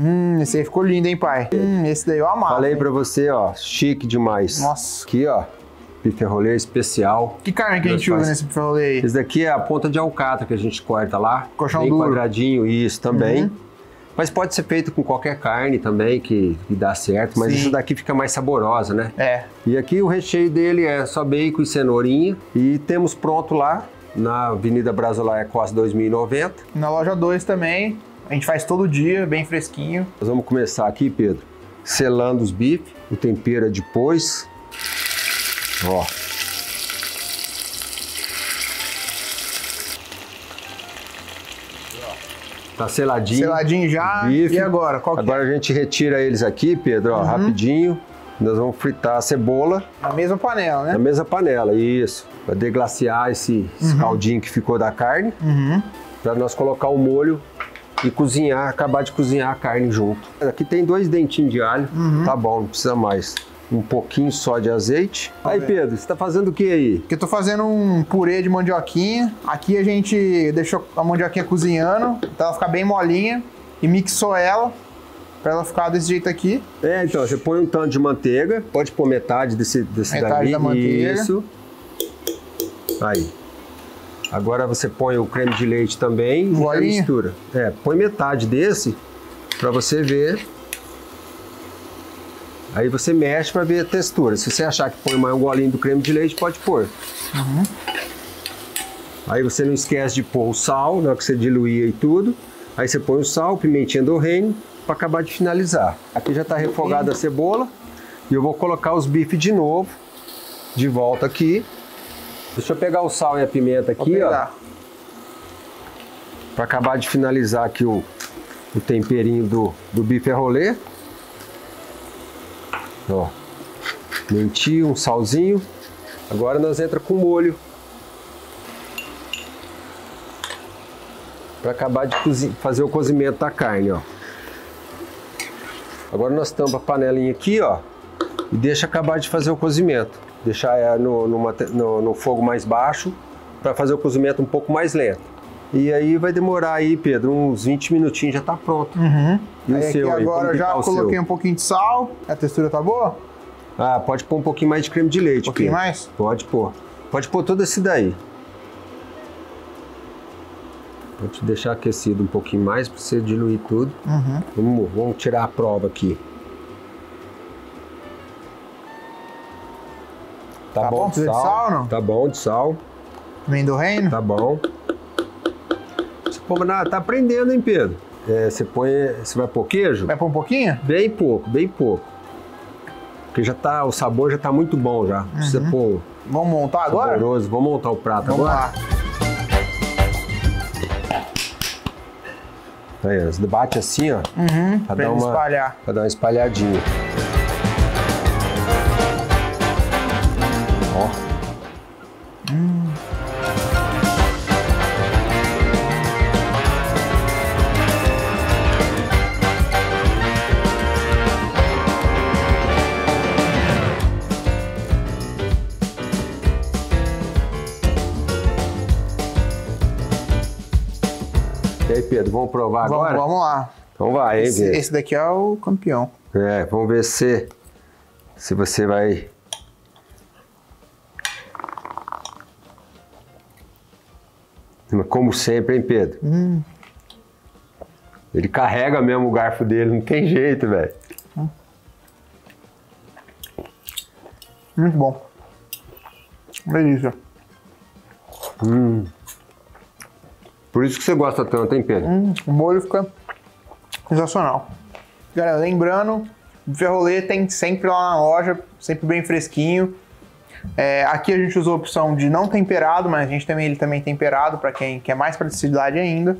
Hum, esse aí ficou lindo, hein, pai? Hum, esse daí eu amava. Falei hein? pra você, ó, chique demais. Nossa. Aqui, ó, bife rolê especial. Que carne que a gente usa nesse buffet aí? Esse daqui é a ponta de alcatra que a gente corta lá. Colchão bem duro. quadradinho, isso também. Uhum. Mas pode ser feito com qualquer carne também, que, que dá certo. Mas Sim. isso daqui fica mais saborosa, né? É. E aqui o recheio dele é só bacon e cenourinha. E temos pronto lá, na Avenida Brasileira Costa 2090. Na loja 2 também. A gente faz todo dia, bem fresquinho. Nós vamos começar aqui, Pedro, selando os bifes. O tempero é depois. Ó. Tá seladinho. Seladinho já. bife. E agora? Qual que é? Agora a gente retira eles aqui, Pedro, ó, rapidinho. Nós vamos fritar a cebola? Na mesma panela, na né? mesma panela, isso. Para deglaciar esse, esse caldinho que ficou da carne. Uhum. Para nós colocar o molho e cozinhar, acabar de cozinhar a carne junto. Aqui tem dois dentinhos de alho, Uhum. tá bom, não precisa mais. Um pouquinho só de azeite. Aí, ver. Pedro, você tá fazendo o que aí? Eu tô fazendo um purê de mandioquinha. Aqui a gente deixou a mandioquinha cozinhando, então ela ficar bem molinha. E mixou ela, pra ela ficar desse jeito aqui. É, então, você põe um tanto de manteiga, pode pôr metade desse, desse Metade dali. da manteiga. Isso. Aí. Agora você põe o creme de leite também e a mistura. É, põe metade desse pra você ver. Aí você mexe pra ver a textura. Se você achar que põe mais um golinho do creme de leite, pode pôr. Uhum. Aí você não esquece de pôr o sal, na hora que você diluir e tudo. Aí você põe o sal, pimentinha do reino, para acabar de finalizar. Aqui já está refogada a cebola. E eu vou colocar os bifes de novo, de volta aqui. Deixa eu pegar o sal e a pimenta aqui, ó. Para acabar de finalizar aqui o, o temperinho do, do bife a rolê. Ó. Mentinho, um salzinho. Agora nós entra com molho. Para acabar de fazer o cozimento da carne, ó. Agora nós tampa a panelinha aqui, ó. E deixa acabar de fazer o cozimento. Deixar ela no, numa no, no fogo mais baixo para fazer o cozimento um pouco mais lento. E aí vai demorar aí, Pedro, uns 20 minutinhos já tá pronto. Uhum. E o Aí aqui seu aí, agora eu já tá o coloquei seu? um pouquinho de sal. A textura tá boa? Ah, pode pôr um pouquinho mais de creme de leite, Um pouquinho Pedro. mais? Pode pôr. Pode pôr todo esse daí. Vou te deixar aquecido um pouquinho mais para você diluir tudo. Uhum. Vamos, vamos tirar a prova aqui. Tá, Tá bom, bom? de Precisa sal? de sal ou não? Tá bom de sal. Vem do reino? Tá bom. Você põe na- tá aprendendo, hein, Pedro? É, você põe. Você vai pôr queijo? Vai pôr um pouquinho? Bem pouco, bem pouco. Porque já tá. O sabor já tá muito bom já. Não precisa pôr Vamos montar agora? saboroso. Vamos montar o prato Vamos agora? lá. Aí, bate assim, ó. Uhum. Pra Pra dar ele uma- espalhar. Pra dar uma espalhadinha. E aí, Pedro, vamos provar Vamos, agora? vamos lá. Então vai, hein, Esse, Pedro? esse daqui é o campeão. É, vamos ver se, se você vai. Como sempre, hein, Pedro? Ele carrega mesmo o garfo dele, não tem jeito, velho. Muito bom. Delícia. Por isso que você gosta tanto, hein, Pedro? Hum, o molho fica sensacional. Galera, lembrando, o Ferrolê tem sempre lá na loja, sempre bem fresquinho. É, aqui a gente usou a opção de não temperado, mas a gente também ele também temperado para quem quer mais praticidade ainda.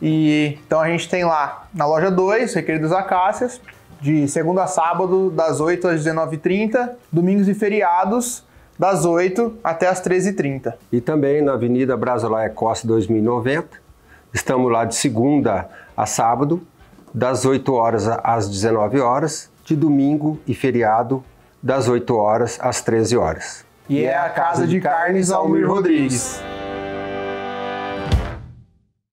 E então a gente tem lá na loja 2, Requeiro das Acácias, de segunda a sábado, das 8 às 19h30, domingos e feriados, das 8 até as 13h30. E também na Avenida Brasileia Costa 2090. Estamos lá de segunda a sábado, das 8 horas às 19 horas, de domingo e feriado, das 8 horas às 13 horas. E é a Casa de Carnes Almir Rodrigues.